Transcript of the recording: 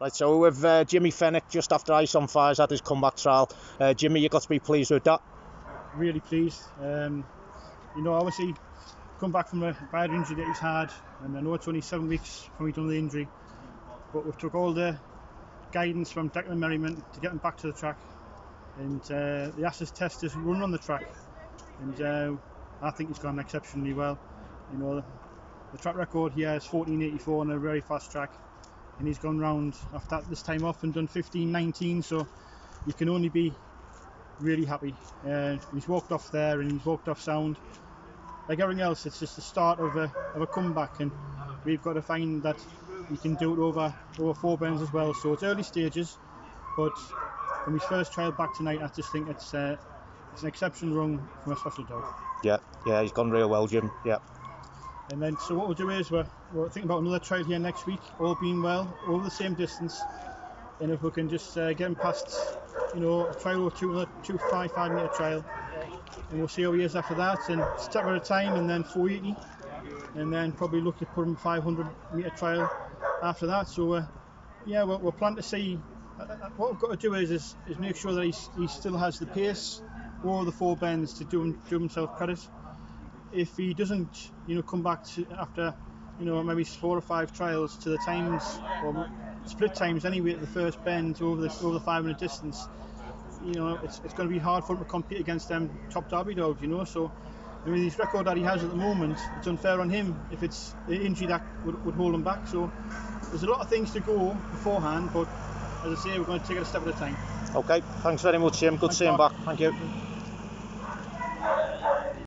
Right, so with uh, Jimmy Fenwick just after Ice on Fire's had his comeback trial. Uh, Jimmy, you've got to be pleased with that. Really pleased. Um, you know, obviously, come back from a bad injury that he's had, and I know it's only seven weeks from he done the injury, but we've took all the guidance from Declan Merriman to get him back to the track, and uh, they asked us test his run on the track, and uh, I think he's gone exceptionally well. You know, the, the track record here is 1484 on a very fast track, and he's gone round after this time off and done 1519, so you can only be really happy. Uh, he's walked off there and he's walked off sound. Like everything else, it's just the start of a, of a comeback, and we've got to find that we can do it over over four bends as well. So it's early stages, but from his first trial back tonight, I just think it's uh, it's an exceptional run from a special dog. Yeah, yeah, he's gone real well, Jim. Yeah. And then, so what we'll do is we're, we're thinking about another trial here next week, all being well, over the same distance. And if we can just uh, get him past, you know, a trial or two, another two five five metre trial, and we'll see how he is after that. And step at a time, and then 480, and then probably look to put him 500 metre trial after that. So, uh, yeah, we're, we're planning to see. Uh, uh, what we've got to do is is, is make sure that he's, he still has the pace or the four bends to do, him, do himself credit if he doesn't, you know, come back to after, you know, maybe four or five trials to the times or split times anyway at the first bend over the over the 500 distance, you know, it's, it's going to be hard for him to compete against them top derby dogs, you know. So, I mean, his record that he has at the moment, it's unfair on him if it's the injury that would, would hold him back. So, there's a lot of things to go beforehand, but as I say, we're going to take it a step at a time. Okay, thanks very much, Jim. Good Thanks, seeing Mark. back. Thank you.